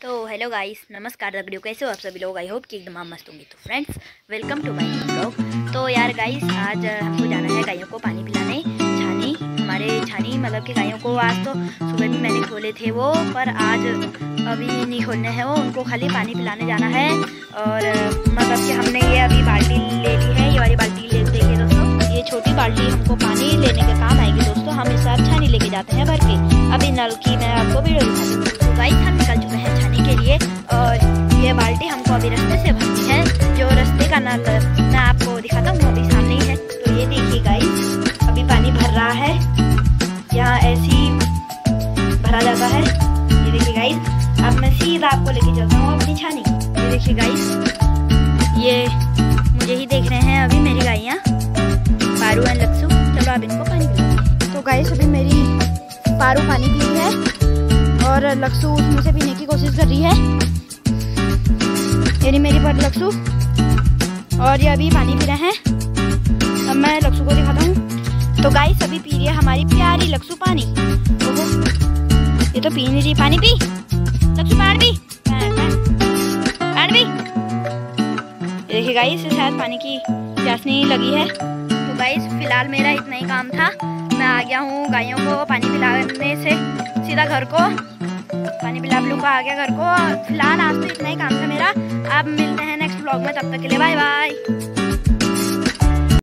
तो hello guys नमस्कार रगड़ियो कैसे हो आप सभी लोग? आई होप कि एकदम मस्त होंगे। तो friends welcome to my blog तो यार गाइस आज हमको जाना है गायों को पानी पिलाने। छानी, हमारे छानी मतलब कि गायों को आज तो सुबह भी मैंने खोले थे वो, पर आज अभी नहीं खोलने हैं वो, उनको खाली पानी पिलाने जाना है। और मतलब कि हमने ये अभी बाल्टी ले ली है, ये वाली बाल्टी ले देखिए दोस्तों। ये छोटी बाल्टी हमको पानी लेने के काम आएगी दोस्तों। हम इस छानी लेके जाते हैं भर के। अभी नल की मैं आपको वीडियो जो रास्ते का मैं आपको दिखाता हूँ, अभी सामने ही है तो ये देखिए गाइस अभी पानी भर रहा है। यहाँ ऐसी भरा जाता है। ये देखिए गाइस अब मैं सीधा आपको लेके चलता हूँ अपनी छानी ये देखिए गाइस ये मुझे ही देख रहे हैं अभी मेरी गायियाँ पारू एंड लक्सू चलो आप इनको पानी पिलाओ तो गाइस अभी मेरी पारू पानी पी है, और लक्सू से पीने की कोशिश कर रही है। यानी मेरी पर लक्सू और ये अभी पानी पी रहे हैं। अब मैं लक्सू को दिखाता हूँ। तो गाइस अभी पी रही है हमारी प्यारी लक्सू पानी। ये तो पी नहीं रही। पानी पी। लक्सू पानी पी पानी पी देखिए शायद पानी की प्यास नहीं लगी है। तो गाइस फ़िलहाल मेरा इतना ही काम था। मैं आ गया हूँ गायों को पानी पिलाने से, सीधा घर को। पानी पिला ब्लू का आ गया घर को। फ़िलहाल आज तो इतना ही काम था मेरा। अब मिलते हैं नेक्स्ट ब्लॉग में, तब तक के लिए बाय बाय